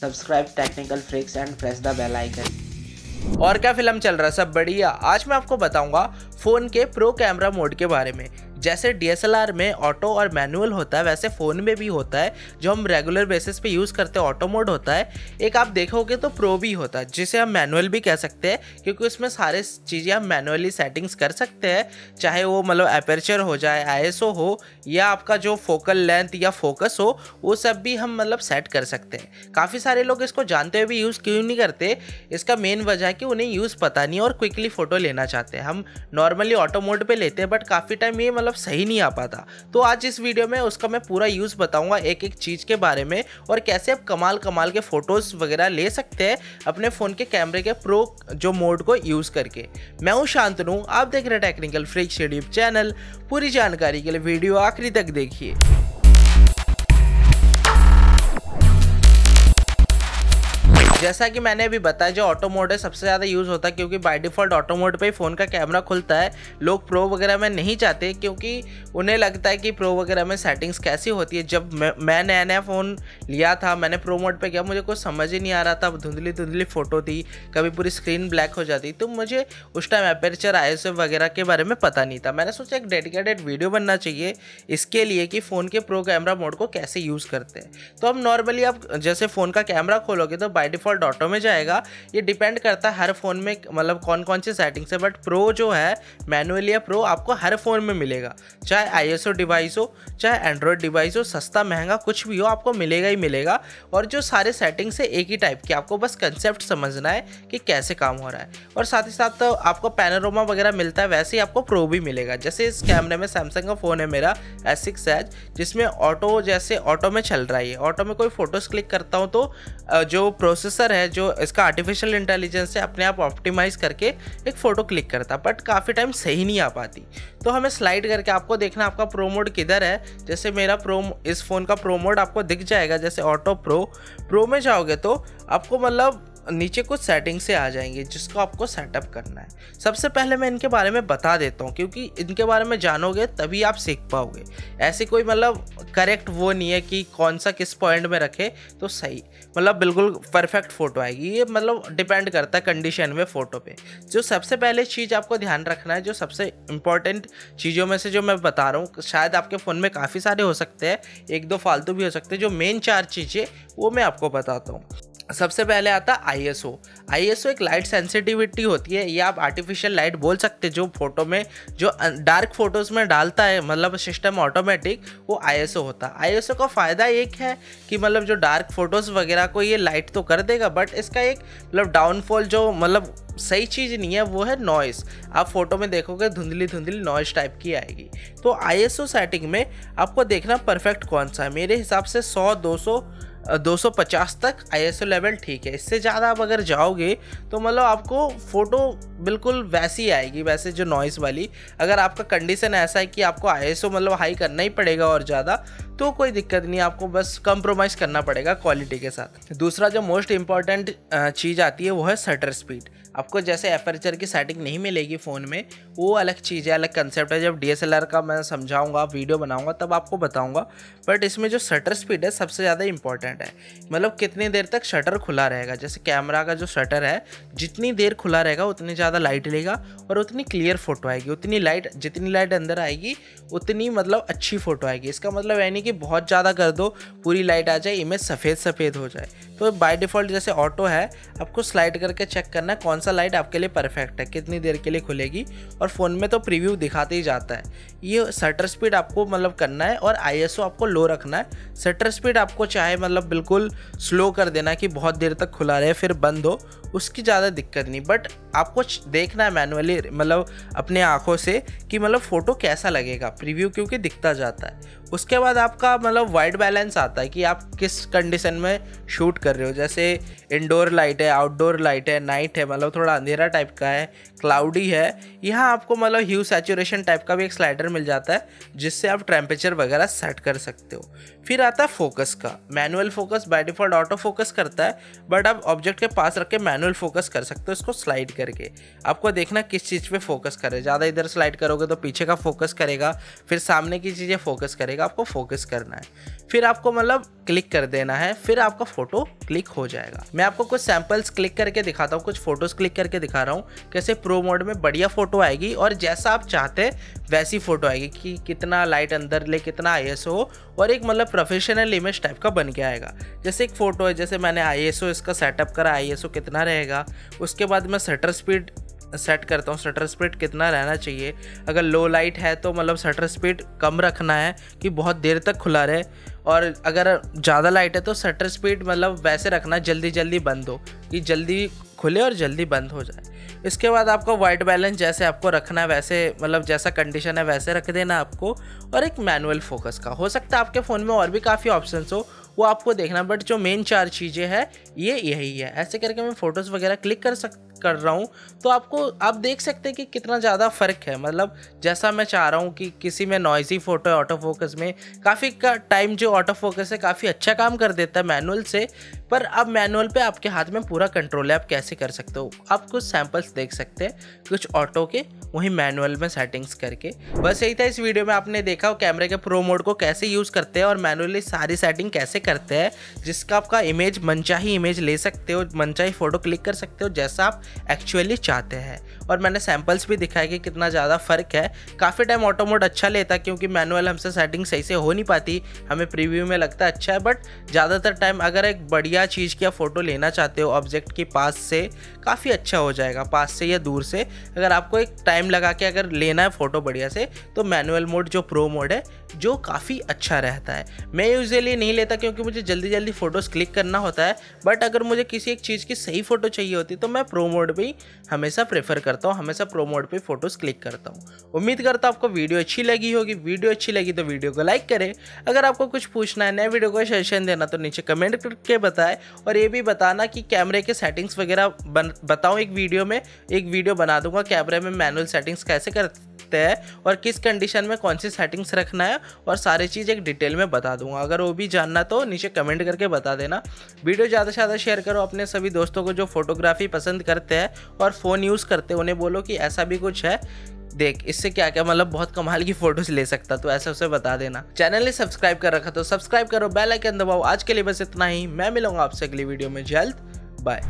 Subscribe technical freaks and press the bell icon और क्या film चल रहा है? सब बढ़िया। आज मैं आपको बताऊँगा फ़ोन के प्रो कैमरा मोड के बारे में। जैसे डीएसएलआर में ऑटो और मैनुअल होता है, वैसे फ़ोन में भी होता है, जो हम रेगुलर बेसिस पे यूज़ करते हैं ऑटो मोड होता है। एक आप देखोगे तो प्रो भी होता है, जिसे हम मैनुअल भी कह सकते हैं, क्योंकि उसमें सारे चीज़ें हम मैनुअली सेटिंग्स कर सकते हैं, चाहे वो मतलब अपेरचर हो जाए आईएसओ हो, या आपका जो फोकल लेंथ या फोकस हो, वो सब भी हम मतलब सेट कर सकते हैं। काफ़ी सारे लोग इसको जानते हुए भी यूज़ क्यों नहीं करते, इसका मेन वजह है कि उन्हें यूज़ पता नहीं और क्विकली फ़ोटो लेना चाहते हैं। हम नॉर्मली ऑटो मोड पर लेते हैं बट काफ़ी टाइम ये मतलब सही नहीं आ पाता। तो आज इस वीडियो में उसका मैं पूरा यूज़ बताऊँगा एक एक चीज़ के बारे में और कैसे आप कमाल कमाल के फ़ोटोज़ वगैरह ले सकते हैं अपने फ़ोन के कैमरे के प्रो जो मोड को यूज़ करके। मैं हूँ शांतनु आप देख रहे हैं टेक्निकल फ्रिक्स यूट्यूब चैनल पूरी जानकारी के लिए वीडियो आखिरी तक देखिए। जैसा कि मैंने अभी बताया, जो ऑटो मोड है, सबसे ज़्यादा यूज़ होता है क्योंकि बाय डिफ़ॉल्ट ऑटो मोड पे ही फ़ोन का कैमरा खुलता है। लोग प्रो वगैरह में नहीं चाहते क्योंकि उन्हें लगता है कि प्रो वगैरह में सेटिंग्स कैसी होती है। जब मैं नया नया फ़ोन लिया था, मैंने प्रो मोड पर गया मुझे कुछ समझ ही नहीं आ रहा था। धुंधली धुंधली फ़ोटो थी, कभी पूरी स्क्रीन ब्लैक हो जाती। तो मुझे उस टाइम अपेरचर आई वगैरह के बारे में पता नहीं था। मैंने सोचा एक डेडिकेटेड वीडियो बनना चाहिए इसके लिए कि फ़ोन के प्रो कैमरा मोड को कैसे यूज़ करते हैं। तो अब नॉर्मली आप जैसे फ़ोन का कैमरा खोलोगे तो बाई डिफ़ॉल्ट ऑटो में जाएगा। ये डिपेंड करता है हर फ़ोन में मतलब कौन कौन सी सेटिंग्स से, है बट प्रो जो है मैनुअल या प्रो आपको हर फ़ोन में मिलेगा। चाहे आई डिवाइस हो चाहे एंड्रॉयड डिवाइस हो सस्ता महँगा कुछ भी हो आपको मिलेगा ही मिलेगा। और जो सारे सेटिंग्स है एक ही टाइप की आपको बस कंसेप्ट समझना है कि कैसे काम हो रहा है। और साथ ही साथ तो आपको पैनोरोमा वगैरह मिलता है वैसे ही आपको प्रो भी मिलेगा। जैसे इस कैमरे में सैमसंग का फ़ोन है मेरा एस सिक्स एच जिसमें ऑटो जैसे ऑटो में चल रहा है ऑटो में कोई फ़ोटोज़ क्लिक करता हूँ तो जो प्रोसेसर है जो इसका आर्टिफिशियल इंटेलिजेंस है अपने आप ऑप्टिमाइज़ करके एक फ़ोटो क्लिक करता बट काफ़ी टाइम सही नहीं आ पाती। तो हमें स्लाइड करके आपको देखना आपका प्रो मोड किधर है। जैसे मेरा प्रो इस फ़ोन का प्रो मोड आपको दिख जाएगा, जैसे ऑटो प्रो प्रो में जाओगे तो आपको मतलब नीचे कुछ सेटिंग से आ जाएँगे जिसको आपको सेटअप करना है। सबसे पहले मैं इनके बारे में बता देता हूँ, क्योंकि इनके बारे में जानोगे तभी आप सीख पाओगे। ऐसे कोई मतलब करेक्ट वो नहीं है कि कौन सा किस पॉइंट में रखे तो सही। मतलब बिल्कुल परफेक्ट फ़ोटो आएगी। ये मतलब डिपेंड करता है कंडीशन में फ़ोटो पे। जो सबसे पहले चीज़ आपको ध्यान रखना है, जो सबसे इंपॉर्टेंट चीज़ों में से जो मैं बता रहा हूँ, शायद आपके फ़ोन में काफ़ी सारे हो सकते हैं। एक दो फालतू भी हो सकते हैं, जो मेन चार चीज़ें, वो मैं आपको बताता हूँ। सबसे पहले आता है I S O I S O एक लाइट सेंसिटिविटी होती है, ये आप आर्टिफिशियल लाइट बोल सकते जो फ़ोटो में, जो डार्क फ़ोटोज़ में डालता है मतलब सिस्टम ऑटोमेटिक वो आई एस ओ होता है। आई एस ओ का फ़ायदा एक है कि मतलब जो डार्क फ़ोटोज़ वगैरह को ये लाइट तो कर देगा बट इसका एक मतलब डाउनफॉल जो मतलब सही चीज़ नहीं है, वो है नॉइस आप फ़ोटो में देखोगे धुंधली धुंधली नॉइस टाइप की आएगी। तो आईएसओ सेटिंग में आपको देखना परफेक्ट कौन सा है। मेरे हिसाब से 100 200 250 तक आईएसओ लेवल ठीक है। इससे ज़्यादा आप अगर जाओगे तो मतलब आपको फ़ोटो बिल्कुल वैसी आएगी, वैसे जो नॉइस वाली। अगर आपका कंडीशन ऐसा है कि आपको आईएसओ मतलब हाई करना ही पड़ेगा और ज़्यादा तो कोई दिक्कत नहीं, आपको बस कंप्रोमाइज़ करना पड़ेगा क्वालिटी के साथ। दूसरा जो मोस्ट इंपॉर्टेंट चीज़ आती है, वो है सटर स्पीड आपको जैसे एपरेचर की सेटिंग नहीं मिलेगी फ़ोन में, वो अलग चीज़ है, अलग कंसेप्ट है। जब डीएसएलआर का मैं समझाऊँगा वीडियो बनाऊँगा, तब आपको बताऊँगा। बट इसमें जो शटर स्पीड है, सबसे ज़्यादा इंपॉर्टेंट है। मतलब कितनी देर तक शटर खुला रहेगा? जैसे कैमरा का जो शटर है, जितनी देर खुला रहेगा, उतनी ज़्यादा लाइट लेगा और उतनी क्लियर फ़ोटो आएगी। उतनी लाइट जितनी लाइट अंदर आएगी, उतनी मतलब अच्छी फ़ोटो आएगी। इसका मतलब नहीं कि बहुत ज़्यादा कर दो, पूरी लाइट आ जाए इमेज सफ़ेद सफ़ेद हो जाए। तो बाय डिफ़ॉल्ट जैसे ऑटो है, आपको स्लाइड करके चेक करना है कौन सा लाइट आपके लिए परफेक्ट है? कितनी देर के लिए खुलेगी? और फ़ोन में तो प्रीव्यू दिखाते ही जाता है। ये शटर स्पीड आपको मतलब करना है और आईएसओ आपको लो रखना है। शटर स्पीड आपको चाहे मतलब बिल्कुल स्लो कर देना कि बहुत देर तक खुला रहे, फिर बंद हो। उसकी ज़्यादा दिक्कत नहीं। बट आपको देखना है मैनुअली मतलब अपने आँखों से कि मतलब फ़ोटो कैसा लगेगा प्रीव्यू क्योंकि दिखता जाता है। उसके बाद आपका मतलब वाइट बैलेंस आता है कि आप किस कंडीशन में शूट कर रहे हो। जैसे इंडोर लाइट है आउटडोर लाइट है नाइट है मतलब थोड़ा अंधेरा टाइप का है क्लाउडी है, यहाँ आपको मतलब ह्यू सैचुरेशन टाइप का भी एक स्लाइडर मिल जाता है, जिससे आप टेम्परेचर वगैरह सेट कर सकते हो। फिर आता है फोकस का। Manual focus by default auto focus करता है बट आप ऑब्जेक्ट के पास रख के मैनुअल फोकस कर सकते हो इसको स्लाइड करके। आपको देखना किस चीज़ पे फोकस करे ज़्यादा इधर स्लाइड करोगे तो पीछे का फोकस करेगा, फिर सामने की चीज़ें फोकस करेगा, आपको फोकस करना है। फिर आपको मतलब क्लिक कर देना है, फिर आपका फ़ोटो क्लिक हो जाएगा। मैं आपको कुछ सैंपल्स क्लिक करके दिखाता हूँ, कुछ फ़ोटोज़ क्लिक करके दिखा रहा हूँ। कैसे प्रो मोड में बढ़िया फ़ोटो आएगी और जैसा आप चाहते वैसी फ़ोटो आएगी कि कितना लाइट अंदर ले, कितना आई हो, और एक मतलब प्रोफेशनल इमेज टाइप का बन के आएगा। जैसे एक फ़ोटो है, जैसे मैंने आईएसओ इसका सेटअप करा आईएसओ कितना रहेगा, उसके बाद मैं शटर स्पीड सेट करता हूँ। शटर स्पीड कितना रहना चाहिए? अगर लो लाइट है तो मतलब शटर स्पीड कम रखना है कि बहुत देर तक खुला रहे, और अगर ज़्यादा लाइट है तो शटर स्पीड मतलब वैसे रखना जल्दी जल्दी बंद हो, कि जल्दी खुले और जल्दी बंद हो जाए। इसके बाद आपको वाइट बैलेंस जैसे आपको रखना है, वैसे मतलब जैसा कंडीशन है, वैसे रख देना आपको और एक मैनुअल फोकस का। हो सकता है आपके फ़ोन में और भी काफ़ी ऑप्शन हो, वो आपको देखना बट जो मेन चार चीज़ें हैं, ये यही है। ऐसे करके मैं फ़ोटोज़ वगैरह क्लिक कर सक कर रहा हूँ तो आपको, आप देख सकते हैं कि कितना ज़्यादा फ़र्क है। मतलब जैसा मैं चाह रहा हूँ कि किसी में नॉइजी फ़ोटो है ऑटो फोकस में काफ़ी का टाइम जो ऑटो फोकस है, काफ़ी अच्छा काम कर देता है मैनुअल से, पर अब मैनुअल पे आपके हाथ में पूरा कंट्रोल है, आप कैसे कर सकते हो? आप कुछ सैम्पल्स देख सकते हैं, कुछ ऑटो के वहीं मैनुअल में सेटिंग्स करके। बस यही था इस वीडियो में, आपने देखा कैमरे के प्रो मोड को कैसे यूज़ करते हैं और मैनुअली सारी सेटिंग कैसे करते हैं, जिसका आपका इमेज मनचाही इमेज ले सकते हो, मनचाही फ़ोटो क्लिक कर सकते हो, जैसा आप एक्चुअली चाहते हैं। और मैंने सैम्पल्स भी दिखाया कि कितना ज़्यादा फ़र्क है। काफ़ी टाइम ऑटो मोड अच्छा लेता क्योंकि मैनुअल हमसे सेटिंग सही से हो नहीं पाती। हमें प्रीव्यू में लगता अच्छा है बट ज़्यादातर टाइम अगर एक बढ़िया चीज़ की फ़ोटो लेना चाहते हो ऑब्जेक्ट के पास से, काफ़ी अच्छा हो जाएगा, पास से या दूर से। अगर आपको एक टाइम लगा के अगर लेना है फ़ोटो बढ़िया से तो मैनुअल मोड जो प्रो मोड है जो काफ़ी अच्छा रहता है। मैं यूजली नहीं लेता क्योंकि मुझे जल्दी जल्दी फ़ोटोज़ क्लिक करना होता है बट अगर मुझे किसी एक चीज़ की सही फ़ोटो चाहिए होती तो मैं प्रो मोड पर ही हमेशा प्रेफर करता हूँ, हमेशा प्रो मोड पर फ़ोटोज़ क्लिक करता हूँ। उम्मीद करता हूँ आपको वीडियो अच्छी लगी होगी वीडियो अच्छी लगी तो वीडियो को लाइक करें। अगर आपको कुछ पूछना है, नए वीडियो को सजेशन देना तो नीचे कमेंट करके बताएँ और ये भी बताना कि कैमरे के सेटिंग्स वगैरह बताऊँ एक वीडियो में, एक वीडियो बना दूँगा कैमरे में मैनुअल सेटिंग्स कैसे करते हैं और किस कंडीशन में कौन सी सेटिंग्स रखना है और सारी चीज़ एक डिटेल में बता दूँगा। अगर वो भी जानना तो नीचे कमेंट करके बता देना। वीडियो ज़्यादा से ज़्यादा शेयर करो अपने सभी दोस्तों को जो फोटोग्राफी पसंद करते हैं और फ़ोन यूज़ करते हैं, उन्हें बोलो कि ऐसा भी कुछ है। देख, इससे क्या क्या मतलब बहुत कमाल की फ़ोटोज़ ले सकता तो ऐसा उसे बता देना। चैनल ने सब्सक्राइब कर रखा तो सब्सक्राइब करो बेल आइकन दबाओ। आज के लिए बस इतना ही। मैं मिलूँगा आपसे अगली वीडियो में। जल्द बाय